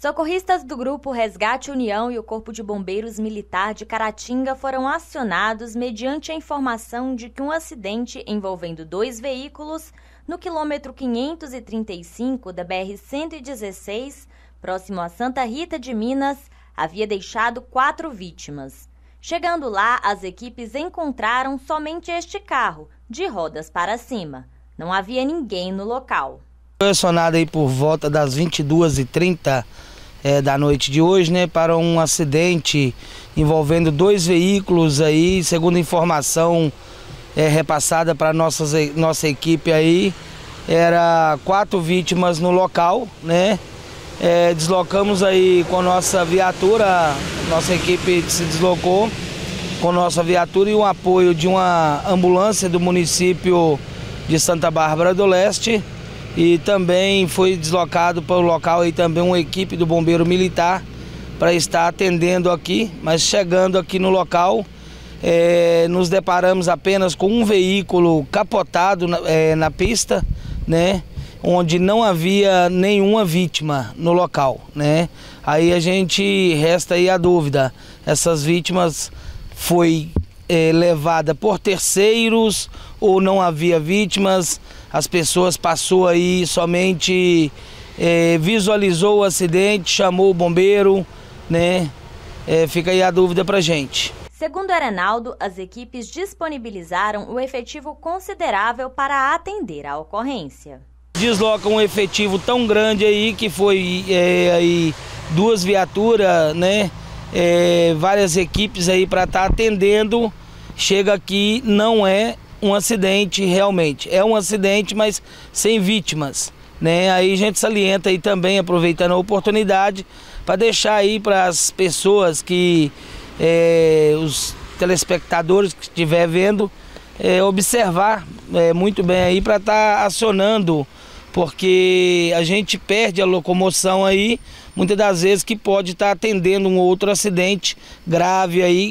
Socorristas do Grupo Resgate União e o Corpo de Bombeiros Militar de Caratinga foram acionados mediante a informação de que um acidente envolvendo dois veículos no quilômetro 535 da BR-116, próximo a Santa Rita de Minas, havia deixado quatro vítimas. Chegando lá, as equipes encontraram somente este carro, de rodas para cima. Não havia ninguém no local. Foi acionado aí por volta das 22h30 é, da noite de hoje, né, para um acidente envolvendo dois veículos aí, segundo informação é, repassada para nossa nossa equipe aí, era quatro vítimas no local, né? É, deslocamos aí com nossa viatura, nossa equipe se deslocou com nossa viatura e o apoio de uma ambulância do município de Santa Bárbara do Leste e também foi deslocado para o local aí também uma equipe do bombeiro militar para estar atendendo aqui, mas chegando aqui no local é, nos deparamos apenas com um veículo capotado na, é, na pista, né? onde não havia nenhuma vítima no local, né? Aí a gente resta aí a dúvida, essas vítimas foi é, levada por terceiros ou não havia vítimas, as pessoas passou aí somente é, visualizou o acidente, chamou o bombeiro, né? É, fica aí a dúvida pra gente. Segundo Arenaldo, as equipes disponibilizaram o efetivo considerável para atender a ocorrência. Desloca um efetivo tão grande aí que foi é, aí duas viaturas, né? É, várias equipes aí para estar tá atendendo. Chega aqui, não é um acidente realmente. É um acidente, mas sem vítimas. Né? Aí a gente salienta aí também, aproveitando a oportunidade, para deixar aí para as pessoas que, é, os telespectadores que estiver vendo, é, observar é, muito bem aí para estar tá acionando, porque a gente perde a locomoção aí, muitas das vezes que pode estar atendendo um outro acidente grave aí